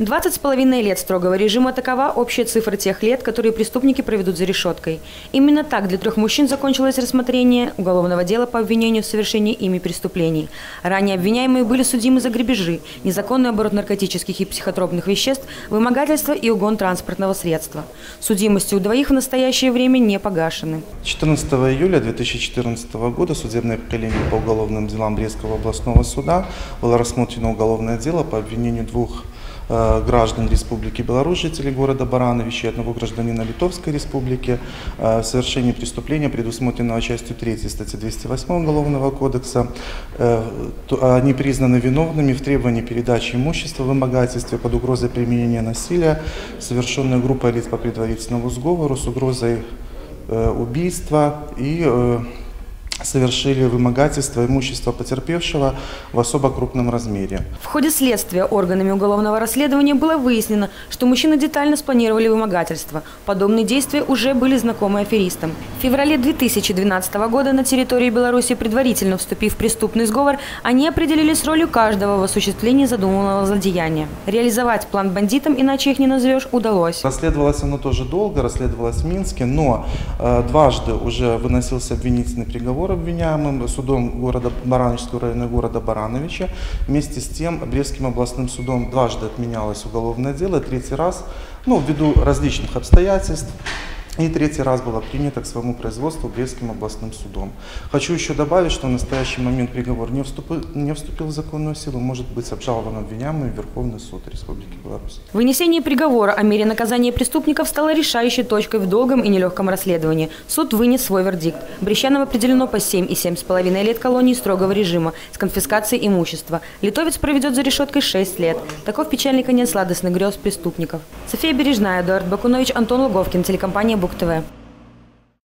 20 с половиной лет строгого режима такова общая цифра тех лет, которые преступники проведут за решеткой. Именно так для трех мужчин закончилось рассмотрение уголовного дела по обвинению в совершении ими преступлений. Ранее обвиняемые были судимы за грабежи, незаконный оборот наркотических и психотропных веществ, вымогательство и угон транспортного средства. Судимости у двоих в настоящее время не погашены. 14 июля 2014 года судебное поколение по уголовным делам Брестского областного суда было рассмотрено уголовное дело по обвинению двух граждан Республики Беларусь, жителей города Барановича и одного гражданина Литовской Республики э, в совершении преступления, предусмотренного частью 3 статьи 208 Уголовного кодекса. Э, они признаны виновными в требовании передачи имущества, вымогательстве под угрозой применения насилия, совершенной группой лиц по предварительному сговору с угрозой убийства и совершили вымогательство имущества потерпевшего в особо крупном размере. В ходе следствия органами уголовного расследования было выяснено, что мужчины детально спланировали вымогательство. Подобные действия уже были знакомы аферистам. В феврале 2012 года на территории Беларуси, предварительно вступив в преступный сговор, они определились ролью каждого в осуществлении задуманного злодеяния. Реализовать план бандитам, иначе их не назовешь, удалось. Расследовалось оно тоже долго, расследовалось в Минске, но э, дважды уже выносился обвинительный приговор обвиняемым судом города Барановичского района города Барановича. Вместе с тем Брестским областным судом дважды отменялось уголовное дело, третий раз, ну, ввиду различных обстоятельств, и третий раз было принято к своему производству Брестским областным судом. Хочу еще добавить, что в настоящий момент приговор не вступил, не вступил в законную силу, может быть обжалован обвиняемый в Верховный суд Республики Беларусь. Вынесение приговора о мере наказания преступников стало решающей точкой в долгом и нелегком расследовании. Суд вынес свой вердикт. Брещанам определено по 7 и 7,5 лет колонии строгого режима с конфискацией имущества. Литовец проведет за решеткой 6 лет. Таков печальный конец сладостных грез преступников. София Бережная, Эдуард Бакунович, Антон Луговкин, телекомпания Бук ТВ.